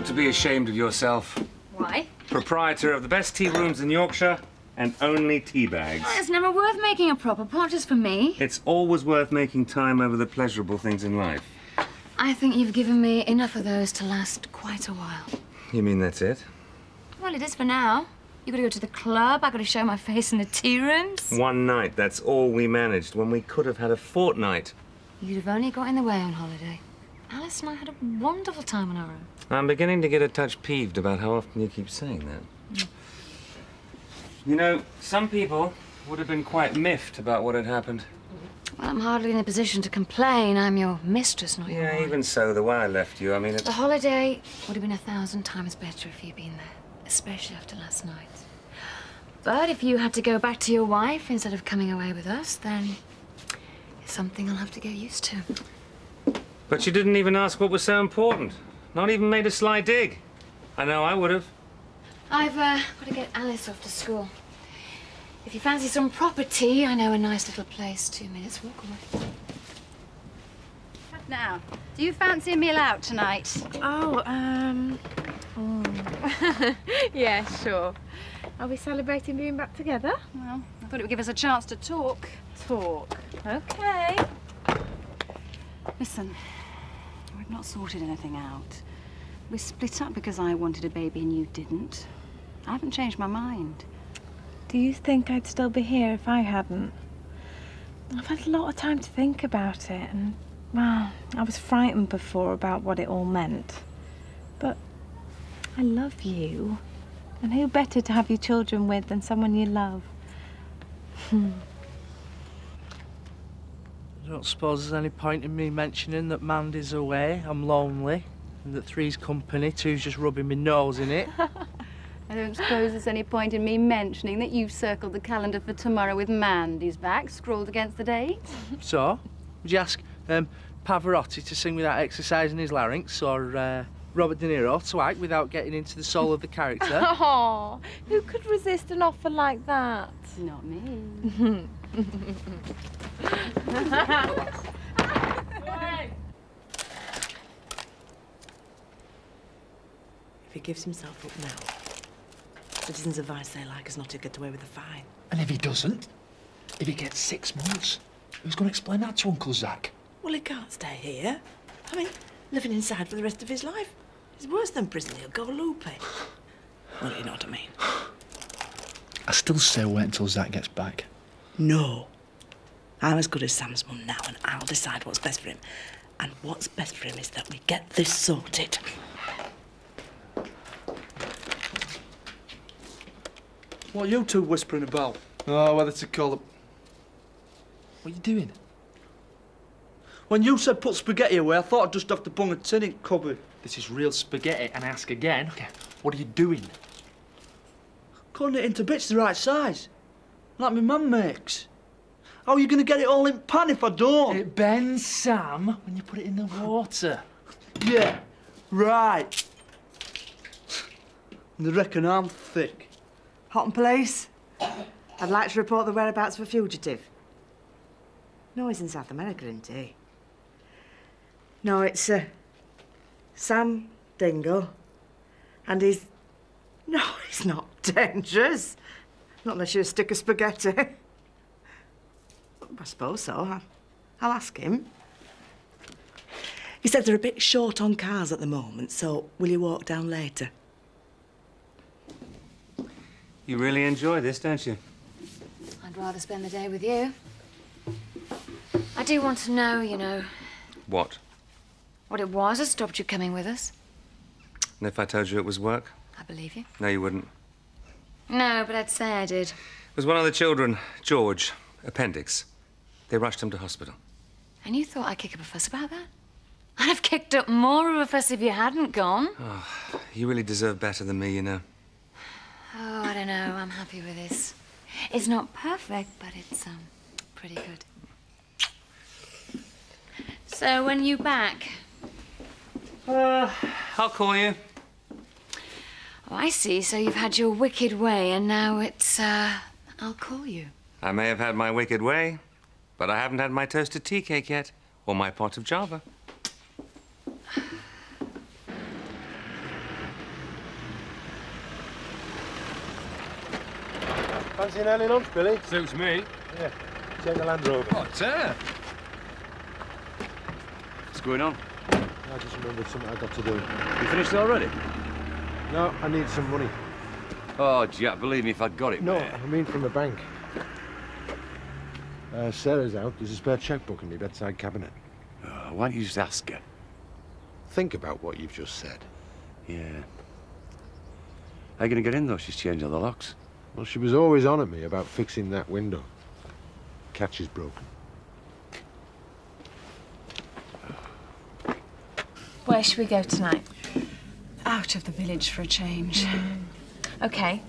Ought to be ashamed of yourself. Why? Proprietor of the best tea rooms in Yorkshire and only tea bags. It's never worth making a proper pot just for me. It's always worth making time over the pleasurable things in life. I think you've given me enough of those to last quite a while. You mean that's it? Well, it is for now. You've gotta go to the club, I've gotta show my face in the tea rooms. One night, that's all we managed when we could have had a fortnight. You'd have only got in the way on holiday. Alice and I had a wonderful time on our own. I'm beginning to get a touch peeved about how often you keep saying that. You know, some people would have been quite miffed about what had happened. Well, I'm hardly in a position to complain. I'm your mistress, not your Yeah, even so, the way I left you, I mean, it... The holiday would have been a thousand times better if you'd been there, especially after last night. But if you had to go back to your wife instead of coming away with us, then it's something I'll have to get used to. But you didn't even ask what was so important. Not even made a sly dig. I know I would have. I've uh, got to get Alice off to school. If you fancy some proper tea, I know a nice little place two minutes walk away. Now, do you fancy a meal out tonight? Oh, um. oh. yeah, sure. Are we celebrating being back together? Well, I thought it would give us a chance to talk. Talk. Okay. Listen, we've not sorted anything out. We split up because I wanted a baby and you didn't. I haven't changed my mind. Do you think I'd still be here if I hadn't? I've had a lot of time to think about it, and, well, I was frightened before about what it all meant. But I love you. And who better to have your children with than someone you love? Hmm. I don't suppose there's any point in me mentioning that Mandy's away, I'm lonely, and that three's company, two's just rubbing my nose in it. I don't suppose there's any point in me mentioning that you've circled the calendar for tomorrow with Mandy's back scrawled against the date. so, would you ask um, Pavarotti to sing without exercising his larynx, or uh, Robert De Niro to act without getting into the soul of the character? Oh, who could resist an offer like that? Not me. If he gives himself up now, citizens advise like us not to get away with a fine. And if he doesn't, if he gets six months, who's going to explain that to Uncle Zak? Well, he can't stay here. I mean, living inside for the rest of his life is worse than prison. He'll go loopy. Well, you know what I mean. I still say wait until Zak gets back. No. I'm as good as Sam's mum now, and I'll decide what's best for him. And what's best for him is that we get this sorted. What are you two whispering about? Oh, whether to call them. What are you doing? When you said put spaghetti away, I thought I'd just have to bung a tin in cupboard. This is real spaghetti, and ask again. Okay, what are you doing? Cutting it into bits the right size. Like my mum makes. How are you going to get it all in pan if I don't? It bends, Sam, when you put it in the water. Yeah, right. And they reckon I'm thick. Hotten Police. I'd like to report the whereabouts of a fugitive. No, he's in South America, isn't he? No, it's uh, Sam Dingle. And he's. No, he's not dangerous. Not unless you're a stick of spaghetti. I suppose so. I- I'll ask him. He said they're a bit short on cars at the moment, so will you walk down later? You really enjoy this, don't you? I'd rather spend the day with you. I do want to know, you know, What? what it was that stopped you coming with us. And if I told you it was work? I believe you. No, you wouldn't. No, but I'd say I did. It was one of the children, George, appendix. They rushed him to hospital. And you thought I'd kick up a fuss about that? I'd have kicked up more of a fuss if you hadn't gone. You really deserve better than me, you know. Oh, I don't know. I'm happy with this. It's not perfect, but it's um pretty good. So when you back? Uh, I'll call you. Oh, I see. So you've had your wicked way, and now it's, uh, I'll call you. I may have had my wicked way, but I haven't had my toasted tea cake yet, or my pot of java. Fancy an early lunch, Billy? Suits me. Yeah. Check the Land Rover. Oh, Turner! What's going on? I just remembered something I've got to do. You finished already? No, I need some money. Oh, Jack, believe me if I'd got it, No, mate. I mean from the bank. Uh, Sarah's out. There's a spare checkbook in my bedside cabinet. Oh, why don't you just ask her? Think about what you've just said. Yeah. How are you going to get in, though? She's changed all the locks. Well, she was always on at me about fixing that window. Catch is broken. Where should we go tonight? Out of the village for a change. Mm. Okay,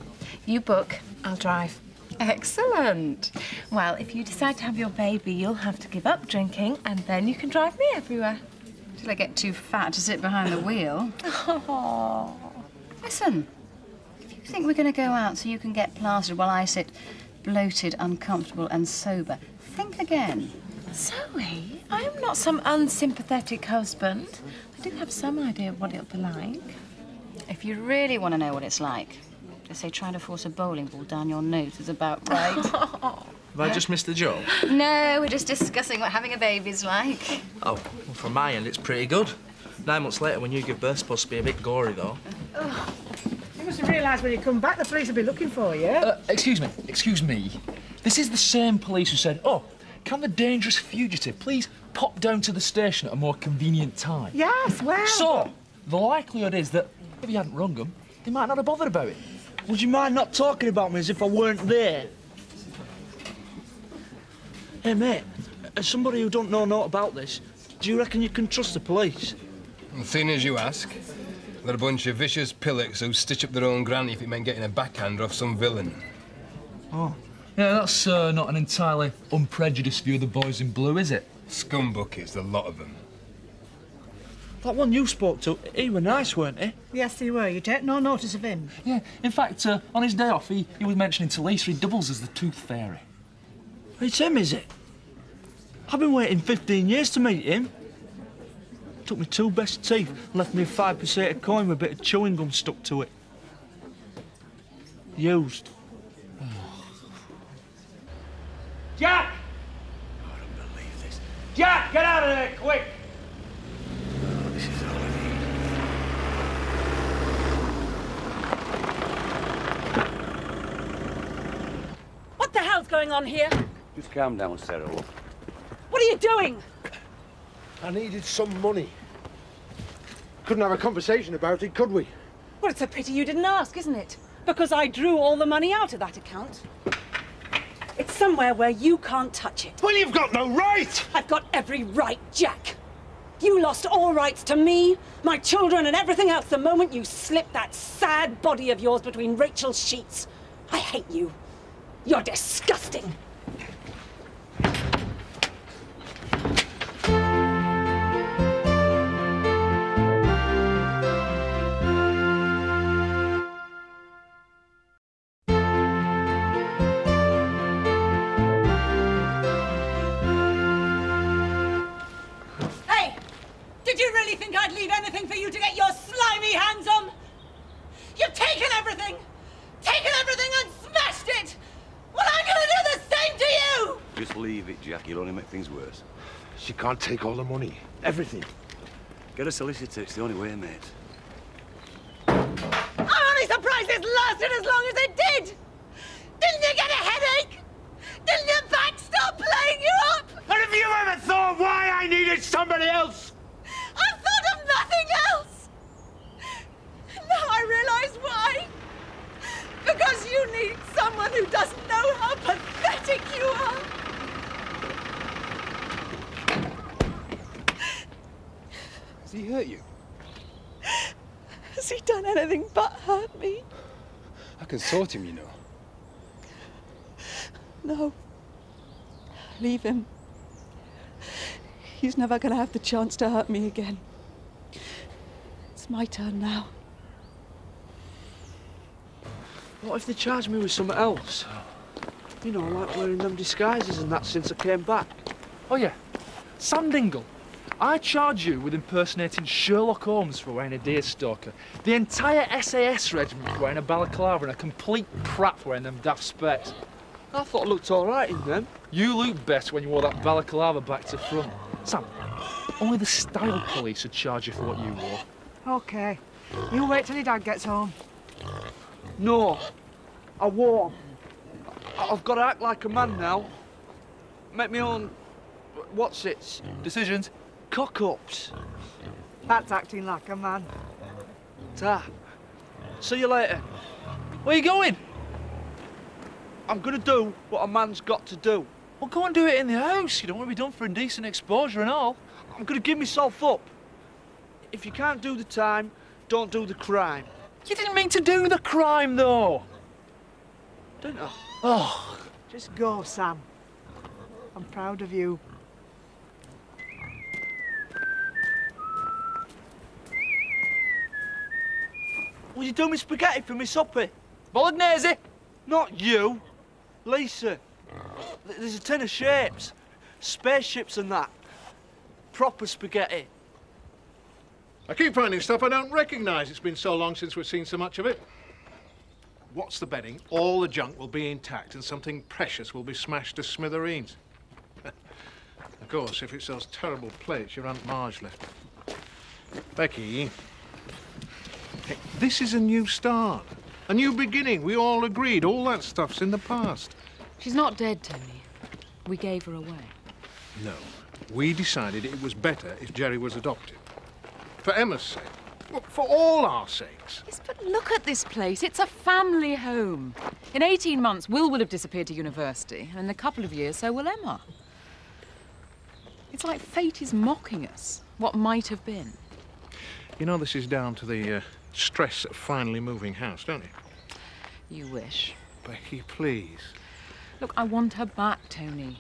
you book, I'll drive. Excellent. Well, if you decide to have your baby, you'll have to give up drinking and then you can drive me everywhere. Till I get too fat to sit behind the wheel. Oh. Listen, if you think we're going to go out so you can get plastered while I sit bloated, uncomfortable, and sober, think again. Zoe, I am not some unsympathetic husband. I do have some idea of what it'll be like. If you really want to know what it's like, they say trying to force a bowling ball down your nose is about right. Have I just missed the job? no, we're just discussing what having a baby's like. Oh, well, from my end, it's pretty good. Nine months later, when you give birth, supposed to be a bit gory, though. You must have realised when you come back the police will be looking for you. Uh, excuse me, excuse me. This is the same police who said, oh, can the dangerous fugitive please pop down to the station at a more convenient time? yes, well. So, the likelihood is that if he hadn't rung them, they might not have bothered about it. Would you mind not talking about me as if I weren't there? Hey, mate, as somebody who don't know naught about this, do you reckon you can trust the police? And seeing as you ask, they're a bunch of vicious pillocks who stitch up their own granny if it meant getting a backhander off some villain. Oh. Yeah, that's uh, not an entirely unprejudiced view of the boys in blue, is it? Scumbuckets, a lot of them. That one you spoke to, he were nice, weren't he? Yes, he were. You take no notice of him. Yeah, in fact, uh, on his day off, he, he was mentioning to Lisa he doubles as the Tooth Fairy. It's him, is it? I've been waiting 15 years to meet him. Took me two best teeth and left me a five percent coin with a bit of chewing gum stuck to it. Used. Jack! I don't believe this. Jack, get out of there, quick! Oh, this is all I need. What the hell's going on here? Just calm down, Sarah. love. What are you doing? I needed some money. Couldn't have a conversation about it, could we? Well, it's a pity you didn't ask, isn't it? Because I drew all the money out of that account. It's somewhere where you can't touch it. Well, you've got no right! I've got every right, Jack. You lost all rights to me, my children, and everything else the moment you slipped that sad body of yours between Rachel's sheets. I hate you. You're disgusting. Hey! Did you really think I'd leave anything for you to get your slimy hands on? You've taken everything! Taken everything and smashed it! Well, I'm gonna do the same to you! Just leave it, Jack. You'll only make things worse. She can't take all the money. Everything. Get a solicitor. It's the only way, mate. I'm only surprised this lasted as long as it did! Didn't you get a headache? Didn't your back stop playing you up? And have you ever thought why I needed somebody else? I've thought of nothing else! Now I realize why! Because you need someone who doesn't know how pathetic you are! Has he hurt you? Has he done anything but hurt me? I can sort him, you know. No. Leave him. He's never gonna have the chance to hurt me again. It's my turn now. What if they charge me with something else? You know, I like wearing them disguises and that since I came back. Oh, yeah. Sam Dingle. I charge you with impersonating Sherlock Holmes for wearing a deerstalker. The entire SAS regiment for wearing a balaclava and a complete prat for wearing them daft specs. I thought I looked all right in them. You looked best when you wore that balaclava back to front. Sam, only the style police would charge you for what you wore. OK. You wait till your dad gets home. No, I won't. I- I've got to act like a man now. Make me own. What's it? Decisions. Cock ups. That's acting like a man. Ta. See you later. Where you going? I'm going to do what a man's got to do. Well, go and do it in the house. You don't want to be done for indecent exposure and all. I'm going to give myself up. If you can't do the time, don't do the crime. You didn't mean to do the crime, though. Didn't I? Oh. Just go, Sam. I'm proud of you. Will you do me spaghetti for me supper? Bolognese. Not you. Lisa. There's a tin of shapes. Spaceships and that. Proper spaghetti. I keep finding stuff I don't recognise. It's been so long since we've seen so much of it. What's the betting? All the junk will be intact and something precious will be smashed to smithereens. of course, if it's those terrible plates your Aunt Marge left. Becky, hey, this is a new start. A new beginning. We all agreed. All that stuff's in the past. She's not dead, Tony. We gave her away. No. We decided it was better if Jerry was adopted. For Emma's sake. Well, for all our sakes. Yes, but look at this place. It's a family home. In 18 months, Will will have disappeared to university, and in a couple of years, so will Emma. It's like fate is mocking us. What might have been. You know this is down to the uh, stress of finally moving house, don't you? You wish. Becky, please. Look, I want her back, Tony.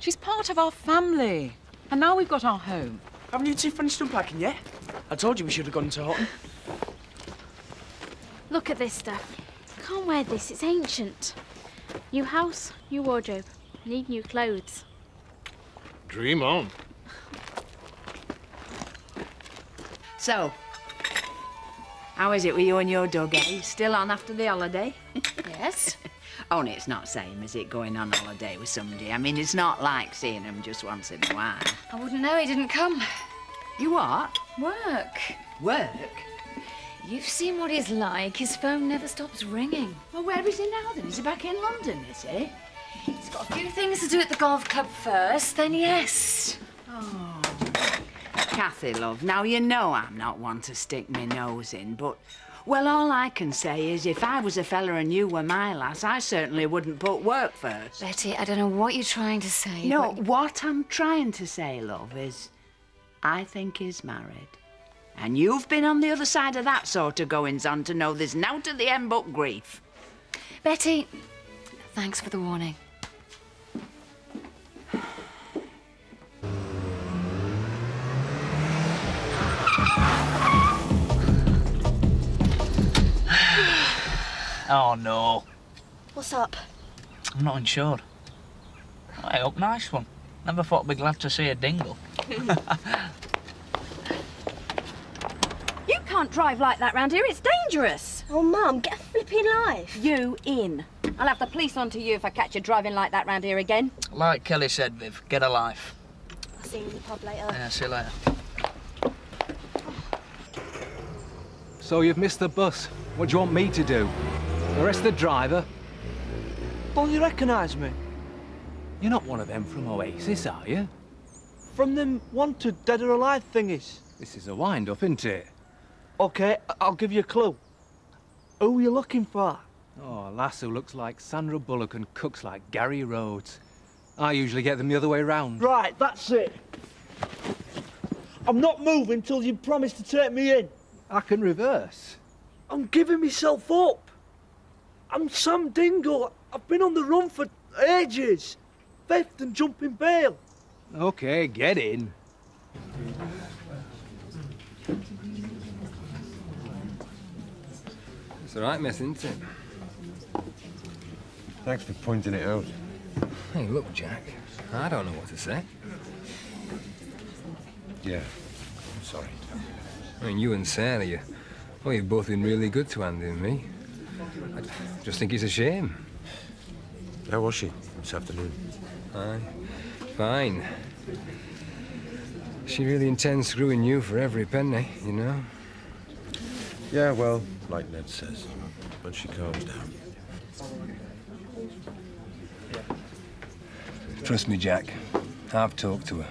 She's part of our family. And now we've got our home. Haven't you two finished unpacking yet? I told you we should have gone to Hotten. Look at this stuff. Can't wear this, it's ancient. New house, new wardrobe. Need new clothes. Dream on. So, how is it with you and your dog, eh? Still on after the holiday? yes. Only it's not same as it going on holiday with somebody. I mean, it's not like seeing him just once in a while. I wouldn't know he didn't come. You what? Work. Work? You've seen what he's like. His phone never stops ringing. Well, where is he now then? Is he back in London, is he? He's got a few things to do at the golf club first, then yes. Oh. Kathy, love, now you know I'm not one to stick my nose in, but, well, all I can say is if I was a fella and you were my lass, I certainly wouldn't put work first. Betty, I don't know what you're trying to say. No, but- what I'm trying to say, love, is I think he's married. And you've been on the other side of that sort of goings on to know there's now to the end but grief. Betty, thanks for the warning. Oh, no. What's up? I'm not insured. I hope nice one. Never thought I'd be glad to see a dingle. You can't drive like that round here, it's dangerous. Oh, Mum, get a flipping life. You in. I'll have the police onto you if I catch you driving like that round here again. Like Kelly said, Viv, get a life. I'll see you in the pub later. Yeah, see you later. So you've missed the bus. What do you want me to do? Arrest the driver? Don't you recognise me? You're not one of them from Oasis, are you? From them wanted dead or alive thingies. This is a wind-up, isn't it? OK, I'll give you a clue. Who are you looking for? Oh, a lass who looks like Sandra Bullock and cooks like Gary Rhodes. I usually get them the other way round. Right, that's it. I'm not moving till you promise to take me in. I can reverse. I'm giving myself up. I'm Sam Dingle. I've been on the run for ages. Theft and jumping bail. Okay, get in. It's all right, miss, isn't it? Thanks for pointing it out. Hey, look, Jack. I don't know what to say. Yeah. I'm sorry. I mean, you and Sarah, you, well, you've both been really good to Andy and me. I just think it's a shame. How was she this afternoon? Aye. Fine. She really intends screwing you for every penny, you know? Yeah, well, like Ned says, when she calms down. Trust me, Jack. I've talked to her.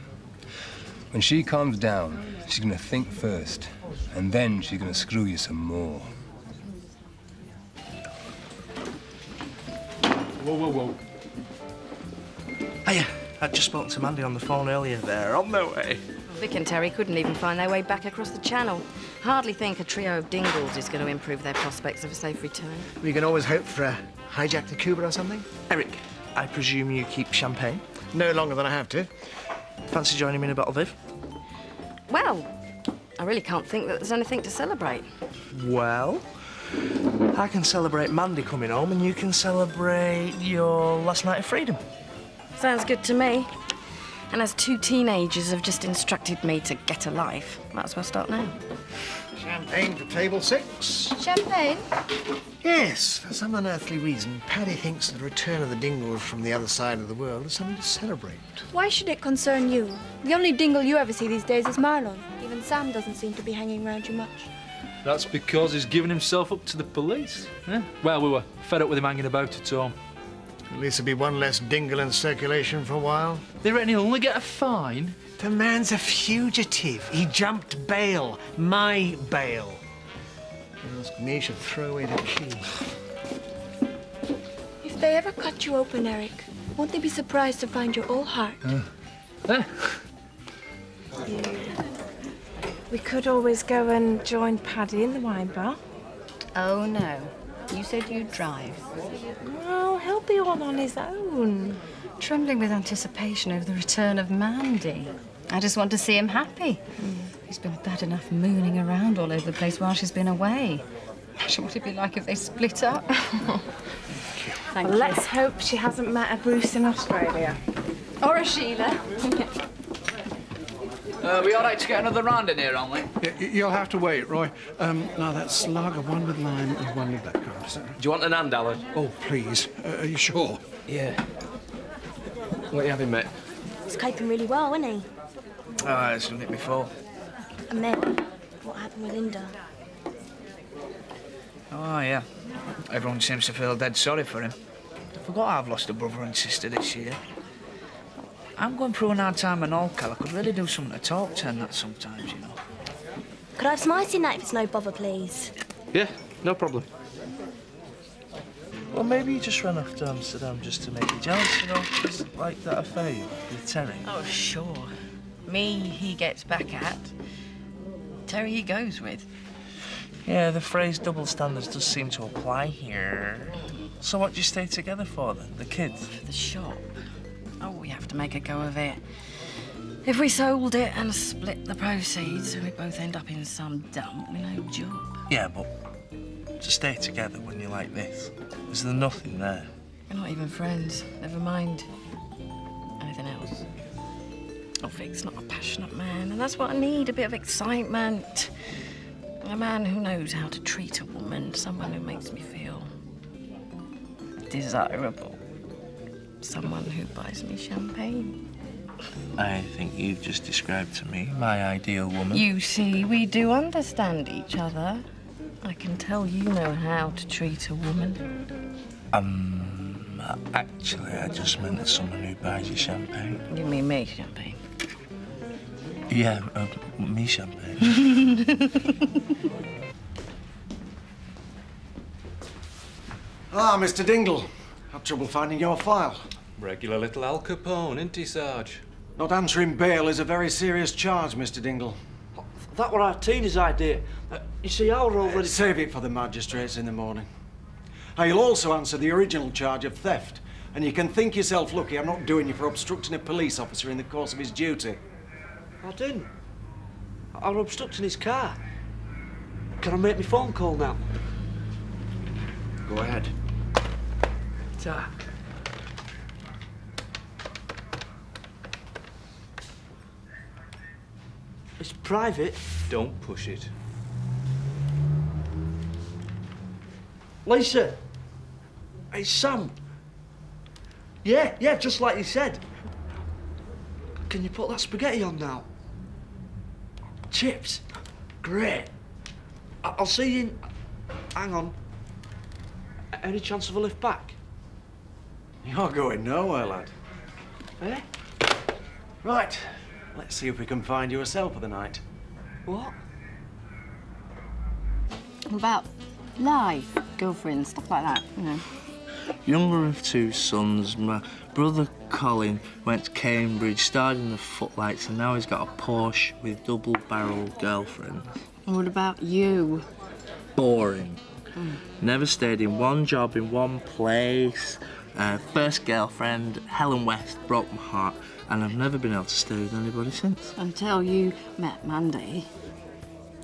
When she calms down, she's gonna think first, and then she's gonna screw you some more. Whoa, whoa, whoa. Hiya. I just spoke to Mandy on the phone earlier. They're on their way. Vic and Terry couldn't even find their way back across the channel. Hardly think a trio of dingles is going to improve their prospects of a safe return. We can always hope for a hijack to Cuba or something. Eric, I presume you keep champagne? No longer than I have to. Fancy joining me in a bottle, Viv? Well, I really can't think that there's anything to celebrate. Well, I can celebrate Mandy coming home and you can celebrate your last night of freedom. Sounds good to me. And as two teenagers have just instructed me to get a life, might as well start now. Champagne for table six. Champagne? Yes, for some unearthly reason, Paddy thinks the return of the Dingles from the other side of the world is something to celebrate. Why should it concern you? The only dingle you ever see these days is Marlon. Even Sam doesn't seem to be hanging around you much. That's because he's given himself up to the police. Yeah. Well, we were fed up with him hanging about at home. At least there'll be one less dingle in circulation for a while. They reckon he'll only get a fine? The man's a fugitive. He jumped bail. My bail. Ask me, he should throw away the key. If they ever cut you open, Eric, won't they be surprised to find your old heart? Eh? We could always go and join Paddy in the wine bar. Oh, no. You said you'd drive. Well, he'll be all on his own. Trembling with anticipation over the return of Mandy. I just want to see him happy. Hmm. He's been bad enough mooning around all over the place while she's been away. Imagine what it'd be like if they split up. Thank Well, you. Let's hope she hasn't met a Bruce in Australia. Or a Sheila. Uh, we all right to get another round in here, aren't we? Y- y- You'll have to wait, Roy. Um, now, that's lager, one with lime and one with blackcurrant. Is that right? Do you want an hand, Alan? Oh, please. Uh, are you sure? Yeah. What are you having, mate? He's coping really well, isn't he? Oh, I've seen it before. And then, what happened with Linda? Oh, yeah. Everyone seems to feel dead sorry for him. I forgot I've lost a brother and sister this year. I'm going through an hard time and all, Cal. I could really do something to talk to and that sometimes, you know. Could I have some ice in that if it's no bother, please? Yeah, no problem. Well, maybe you just ran off to Amsterdam just to make you jealous, you know, just like that affair with Terry. Oh, sure. Me, he gets back at. Terry, he goes with. Yeah, the phrase double standards does seem to apply here. So what do you stay together for then? The kids? For the shop. Have to make a go of it. If we sold it and split the proceeds, we both end up in some dump with no job. Yeah, but to stay together when you're like this, is there nothing there? We're not even friends. Never mind anything else. Oh, Vic's not a passionate man, and that's what I need a bit of excitement. A man who knows how to treat a woman, someone who makes me feel desirable. Someone who buys me champagne. I think you've just described to me my ideal woman. You see, we do understand each other. I can tell you know how to treat a woman. Um, actually, I just meant someone who buys you champagne. You mean me, champagne? Yeah, uh, me champagne. Ah, Mr. Dingle. Had trouble finding your file. Regular little Al Capone, isn't he, Sarge? Not answering bail is a very serious charge, Mr. Dingle. That were our Tina's idea. Uh, you see, our already... Save it for the magistrates in the morning. Now, you'll also answer the original charge of theft. And you can think yourself lucky I'm not doing you for obstructing a police officer in the course of his duty. I didn't. I was obstructing his car. Can I make my phone call now? Go ahead. Ta. It's private. Don't push it. Lisa! It's Sam. Yeah, yeah, just like you said. Can you put that spaghetti on now? Chips? Great. I- I'll see you in... Hang on. Any chance of a lift back? You're going nowhere, lad. Eh? Right. Let's see if we can find you a cell for the night. What? What about life, girlfriend, stuff like that, you know? Younger of two sons, my brother Colin went to Cambridge, starred in the Footlights, and now he's got a Porsche with double-barrel girlfriends. What about you? Boring. Hmm. Never stayed in one job in one place. Uh, first girlfriend, Helen West, broke my heart, and I've never been able to stay with anybody since. Until you met Mandy.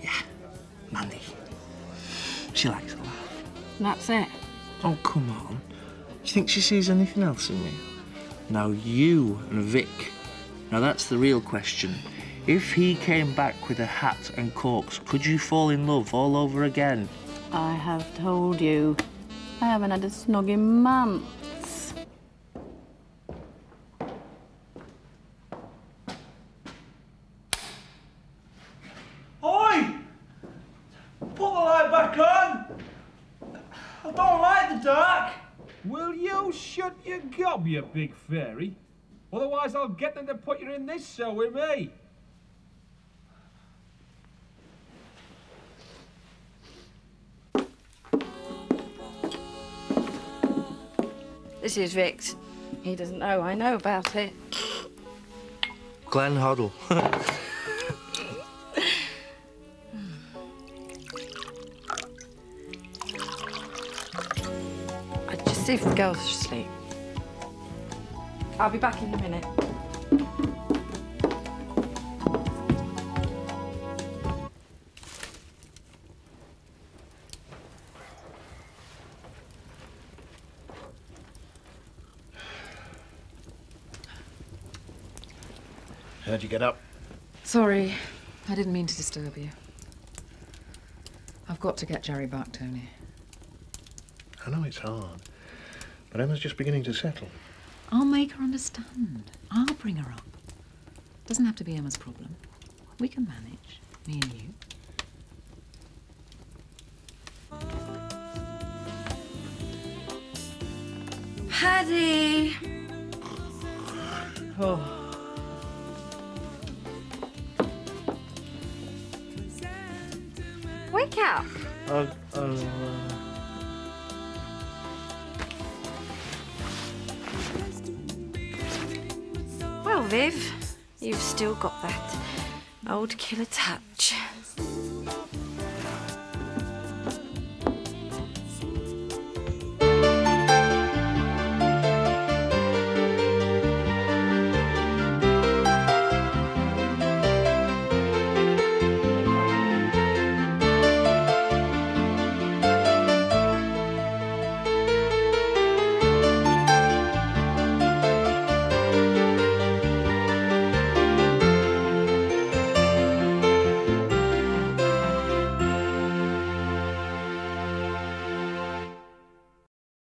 Yeah, Mandy. She likes a laugh. And that's it. Oh, come on. Do you think she sees anything else in me? Now, you and Vic. Now, that's the real question. If he came back with a hat and corks, could you fall in love all over again? I have told you. I haven't had a snog in months. Oi! Put the light back on! I don't like the dark! Will you shut your gob, you big fairy? Otherwise, I'll get them to put you in this cell with me. This is Vic's. He doesn't know I know about it. Glenn Hoddle. see if the girls are asleep. I'll be back in a minute. How'd you get up? Sorry, I didn't mean to disturb you. I've got to get Jerry back, Tony. I know it's hard, but Emma's just beginning to settle. I'll make her understand. I'll bring her up. Doesn't have to be Emma's problem. We can manage, me and you. Paddy! Oh. Wake up! Uh, uh, Viv, you've still got that old killer touch.